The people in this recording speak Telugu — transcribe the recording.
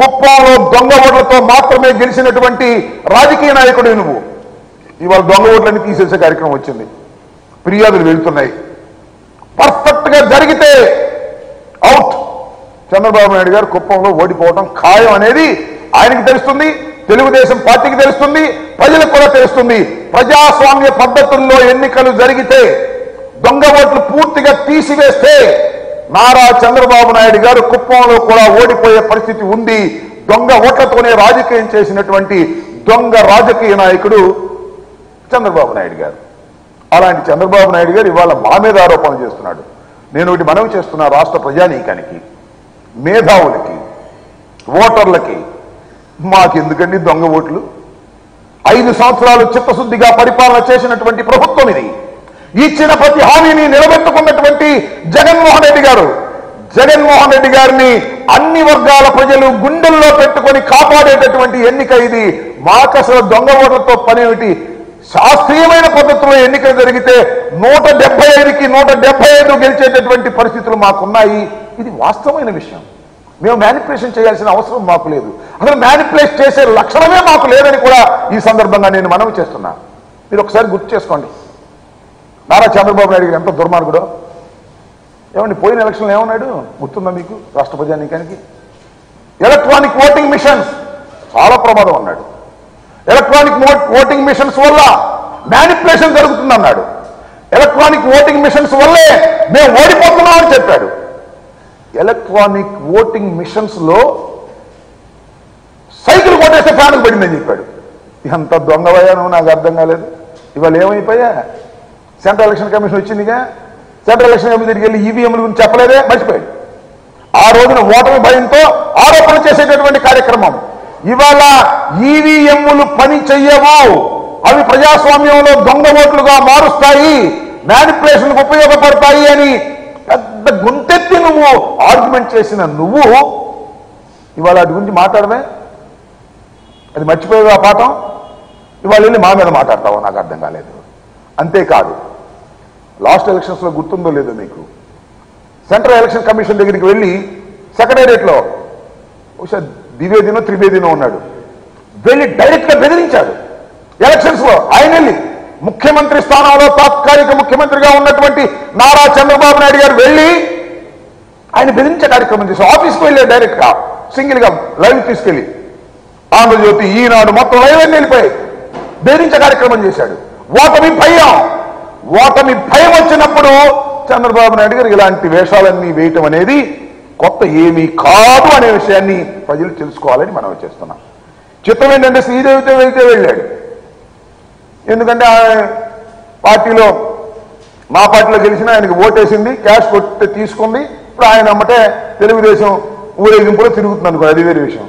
కుప్పంలో దొంగ ఓట్లతో మాత్రమే గెలిచినటువంటి రాజకీయ నాయకుడు నువ్వు. ఇవాళ దొంగ ఓట్లని తీసేసే కార్యక్రమం వచ్చింది. ఫిర్యాదులు వెళ్తున్నాయి. పర్ఫెక్ట్గా జరిగితే అవుట్. చంద్రబాబు నాయుడు గారు కుప్పంలో ఓడిపోవడం ఖాయం అనేది ఆయనకి తెలుస్తుంది తెలుగుదేశం పార్టీకి తెలుస్తుంది ప్రజలకు కూడా తెలుస్తుంది. ప్రజాస్వామ్య పద్ధతుల్లో ఎన్నికలు జరిగితే దొంగ ఓట్లు పూర్తిగా తీసివేస్తే నారా చంద్రబాబు నాయుడు గారు కుప్పంలో కూడా ఓడిపోయే పరిస్థితి ఉంది. దొంగ ఓట్లతోనే రాజకీయం చేసినటువంటి దొంగ రాజకీయ నాయకుడు చంద్రబాబు నాయుడు గారు. అలాంటి చంద్రబాబు నాయుడు గారు ఇవాళ మా మీద ఆరోపణలు చేస్తున్నాడు. నేను ఒకటి మనవి చేస్తున్నా రాష్ట్ర ప్రజానీకానికి మేధావులకి ఓటర్లకి. మాకెందుకండి దొంగ ఓట్లు? ఐదు సంవత్సరాలు చిత్తశుద్ధిగా పరిపాలన చేసినటువంటి ప్రభుత్వం ఇది. ఇచ్చిన ప్రతి హామీని నిలబెట్టుకున్నటువంటి జగన్మోహన్ రెడ్డి గారు. జగన్మోహన్ రెడ్డి గారిని అన్ని వర్గాల ప్రజలు గుండెల్లో పెట్టుకొని కాపాడేటటువంటి ఎన్నిక ఇది. మాకసలు దొంగ ఓట్లతో పనేమిటి? శాస్త్రీయమైన పద్ధతిలో ఎన్నికలు జరిగితే నూట డెబ్బై ఐదుకి నూట డెబ్బై ఐదు గెలిచేటటువంటి పరిస్థితులు మాకున్నాయి. ఇది వాస్తవమైన విషయం. మేము మేనిపులేషన్ చేయాల్సిన అవసరం మాకు లేదు. అసలు మేనిపులేట్ చేసే లక్షణమే మాకు లేదని కూడా ఈ సందర్భంగా నేను మనవి చేస్తున్నా. మీరు ఒకసారి గుర్తు చేసుకోండి. నారా చంద్రబాబు నాయుడు గారు ఎంత దుర్మార్గుడో. ఏమండి పోయిన ఎలక్షన్లో ఏమన్నాడు? గుర్తుందా మీకు? రాష్ట్ర ప్రజానీకానికి ఎలక్ట్రానిక్ ఓటింగ్ మిషన్స్. చాలా ప్రమాదం అన్నాడు. ఎలక్ట్రానిక్ ఓటింగ్ మిషన్స్ వల్ల మ్యానిపులేషన్ జరుగుతుంది అన్నాడు ఎలక్ట్రానిక్ ఓటింగ్ మిషన్స్ వల్లే మేము ఓడిపోతున్నామని చెప్పాడు. ఎలక్ట్రానిక్ ఓటింగ్ మిషన్స్లో సైకిల్ కొట్టేస్తే ఫ్యాన్కి పడిందని చెప్పాడు. ఎంత దొంగవయ్యానో నాకు అర్థం కాలేదు. ఇవాళ ఏమైపోయా? సెంట్రల్ ఎలక్షన్ కమిషన్ వచ్చిందిగా. సెంట్రల్ ఎలక్షన్ కమిషన్ దగ్గరికి వెళ్ళి ఈవీఎంల గురించి చెప్పలేదే మర్చిపోయాడు. ఆ రోజున ఓటమి భయంతో ఆరోపణ చేసేటటువంటి కార్యక్రమం. ఇవాళ ఈవీఎంలు పని చెయ్యవు. అవి ప్రజాస్వామ్యంలో దొంగ ఓట్లుగా మారుస్తాయి. మ్యానిపులేషన్ ఉపయోగపడతాయి అని పెద్ద గుంతెత్తి నువ్వు ఆర్గ్యుమెంట్ చేసిన నువ్వు ఇవాళ వాటి గురించి మాట్లాడమే అది మర్చిపోయావు ఆ పాఠం? ఇవాళ వెళ్ళి మా మీద మాట్లాడతావు నాకు అర్థం కాలేదు. అంతేకాదు లాస్ట్ ఎలక్షన్స్లో గుర్తుందో లేదో మీకు? సెంట్రల్ ఎలక్షన్ కమిషన్ దగ్గరికి వెళ్ళి సెక్రటేరియట్లో బహుశా ద్వివేదినో త్రివేదినో ఉన్నాడు. వెళ్ళి డైరెక్ట్గా బెదిరించాడు. ఎలక్షన్స్లో ఆయన వెళ్ళి ముఖ్యమంత్రి స్థానంలో తాత్కాలిక ముఖ్యమంత్రిగా ఉన్నటువంటి నారా చంద్రబాబు నాయుడు గారు వెళ్ళి ఆయన బెదిరించే కార్యక్రమం చేసి ఆఫీస్కి వెళ్ళే డైరెక్ట్గా సింగిల్గా లైవ్ తీసుకెళ్ళి. ఆంధ్రజ్యోతి ఈనాడు మొత్తం లైవ్ వెళ్ళిపోయాయి బెదిరించే కార్యక్రమం చేశాడు. ఓటమి పయ్యాం ఓటమి భయం వచ్చినప్పుడు చంద్రబాబు నాయుడు గారు ఇలాంటి వేషాలన్నీ వేయటం అనేది కొత్త ఏమీ కాదు అనే విషయాన్ని ప్రజలు తెలుసుకోవాలని మనం చేస్తున్నాం. చిత్రం ఏంటంటే శ్రీదేవితో వెళ్తే వెళ్ళాడు. ఎందుకంటే ఆ పార్టీలో మా పార్టీలో గెలిచిన ఆయనకి ఓటేసింది క్యాష్ కొట్టి తీసుకుంది. ఇప్పుడు ఆయన అమ్మటే తెలుగుదేశం ఊరేగింపులో తిరుగుతుంది అనుకో అది వేరే విషయం.